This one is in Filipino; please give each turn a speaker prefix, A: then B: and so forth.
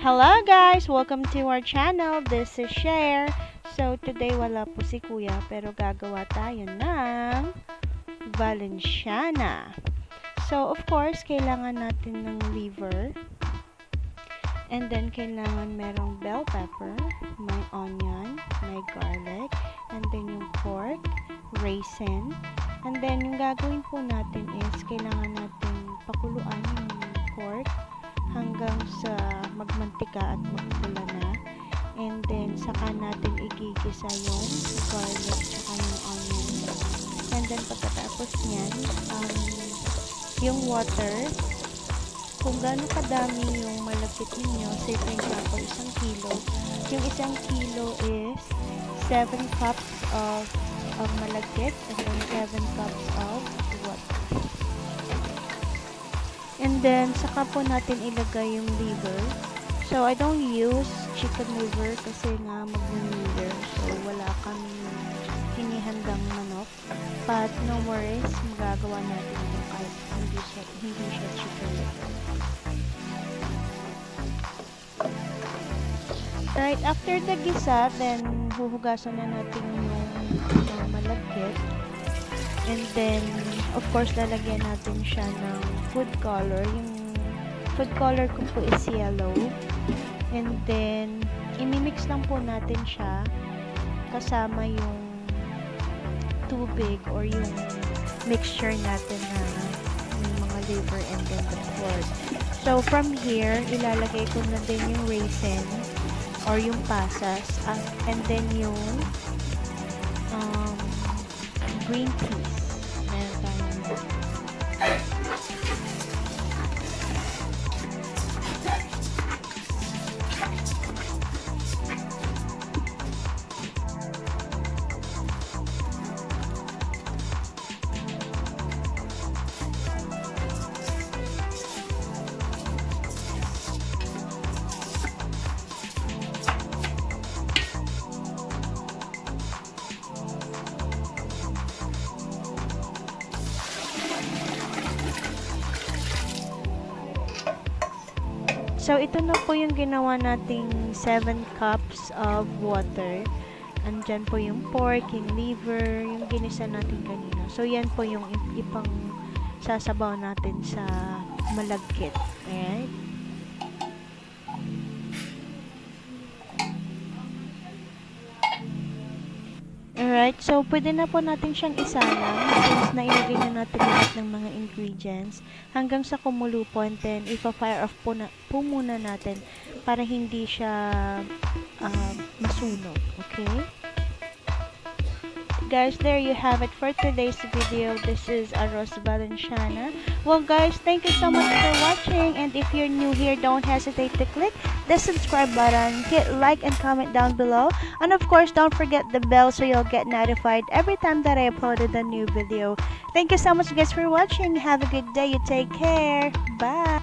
A: Hello guys! Welcome to our channel. This is Cher. So today wala po si Kuya pero gagawa tayo ng Valenciana. So of course, kailangan natin ng liver. And then kailangan merong bell pepper, may onion, may garlic, and then yung pork, raisin. And then yung gagawin po natin is kailangan natin pakuluan yung pork hanggang sa magmantika at magpula na. And then, saka natin igigisa yung garlic saka yung onion. And then, pagkatapos niyan, um, yung water, kung gaano kadami yung malapit ninyo, say for example, isang kilo, yung isang kilo is 7 cups of, of malagkit and then 7 cups of And then, saka po natin ilagay yung liver. So, I don't use chicken liver kasi nga mag-liver. So, wala kami hinihandang manok. But, no worries. Magagawa natin ito kahit hindi siya, hindi siya chicken liver. Right after the gisa, then huhugasan na natin yung uh, malagkit. And then, of course, lalagyan natin siya ng food color. Yung food color ko po is yellow. And then, imimix lang po natin siya kasama yung tubig or yung mixture natin na yung mga liver and then the pork. So, from here, ilalagay ko na din yung raisin or yung pasas uh, and then yung green peas. So, ito na po yung ginawa nating 7 cups of water. Andyan po yung pork, yung liver, yung ginisa natin kanina. So, yan po yung ipang sasabaw natin sa malagkit. Alright? Alright, so pwede na po natin siyang isalang since nailagay na natin lahat ng mga ingredients hanggang sa kumulo po and then ipa-fire off po, na, po muna natin para hindi siya uh, masunog. Okay? Guys, there you have it for today's video. This is Aros Valenciana. Well, guys, thank you so much for watching. And if you're new here, don't hesitate to click the subscribe button, hit like and comment down below. And of course, don't forget the bell so you'll get notified every time that I uploaded a new video. Thank you so much guys for watching. Have a good day. You take care. Bye.